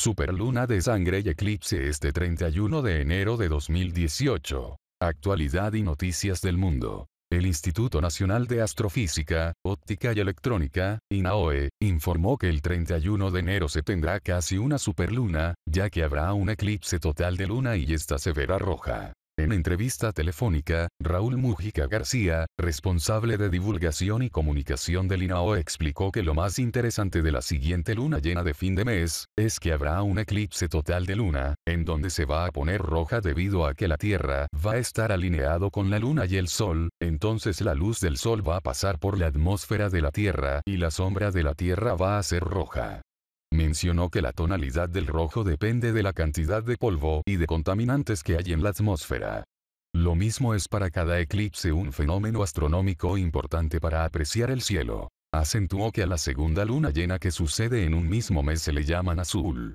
Superluna de sangre y eclipse este 31 de enero de 2018. Actualidad y noticias del mundo. El Instituto Nacional de Astrofísica, Óptica y Electrónica, INAOE, informó que el 31 de enero se tendrá casi una superluna, ya que habrá un eclipse total de luna y esta se verá roja. En entrevista telefónica, Raúl Mujica García, responsable de divulgación y comunicación del INAO explicó que lo más interesante de la siguiente luna llena de fin de mes, es que habrá un eclipse total de luna, en donde se va a poner roja debido a que la Tierra va a estar alineado con la luna y el Sol, entonces la luz del Sol va a pasar por la atmósfera de la Tierra y la sombra de la Tierra va a ser roja. Mencionó que la tonalidad del rojo depende de la cantidad de polvo y de contaminantes que hay en la atmósfera. Lo mismo es para cada eclipse un fenómeno astronómico importante para apreciar el cielo. Acentuó que a la segunda luna llena que sucede en un mismo mes se le llaman azul.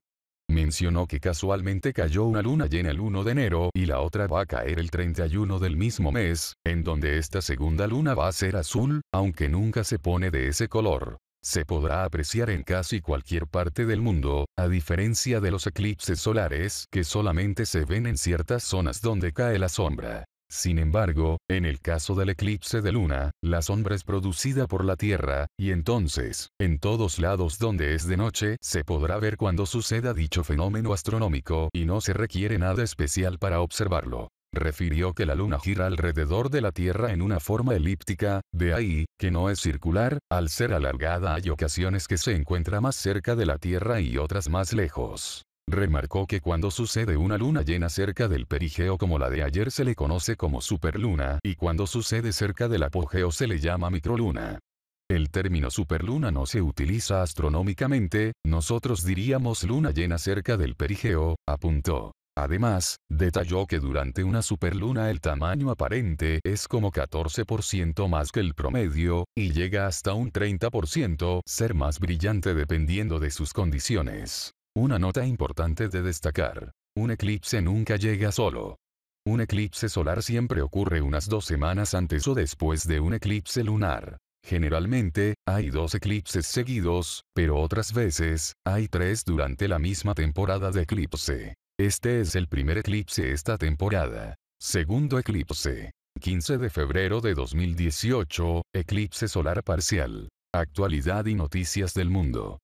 Mencionó que casualmente cayó una luna llena el 1 de enero y la otra va a caer el 31 del mismo mes, en donde esta segunda luna va a ser azul, aunque nunca se pone de ese color se podrá apreciar en casi cualquier parte del mundo, a diferencia de los eclipses solares que solamente se ven en ciertas zonas donde cae la sombra. Sin embargo, en el caso del eclipse de luna, la sombra es producida por la Tierra, y entonces, en todos lados donde es de noche, se podrá ver cuando suceda dicho fenómeno astronómico y no se requiere nada especial para observarlo refirió que la Luna gira alrededor de la Tierra en una forma elíptica, de ahí, que no es circular, al ser alargada hay ocasiones que se encuentra más cerca de la Tierra y otras más lejos. Remarcó que cuando sucede una luna llena cerca del perigeo como la de ayer se le conoce como superluna y cuando sucede cerca del apogeo se le llama microluna. El término superluna no se utiliza astronómicamente, nosotros diríamos luna llena cerca del perigeo, apuntó. Además, detalló que durante una superluna el tamaño aparente es como 14% más que el promedio, y llega hasta un 30% ser más brillante dependiendo de sus condiciones. Una nota importante de destacar. Un eclipse nunca llega solo. Un eclipse solar siempre ocurre unas dos semanas antes o después de un eclipse lunar. Generalmente, hay dos eclipses seguidos, pero otras veces, hay tres durante la misma temporada de eclipse. Este es el primer eclipse esta temporada. Segundo eclipse. 15 de febrero de 2018, eclipse solar parcial. Actualidad y noticias del mundo.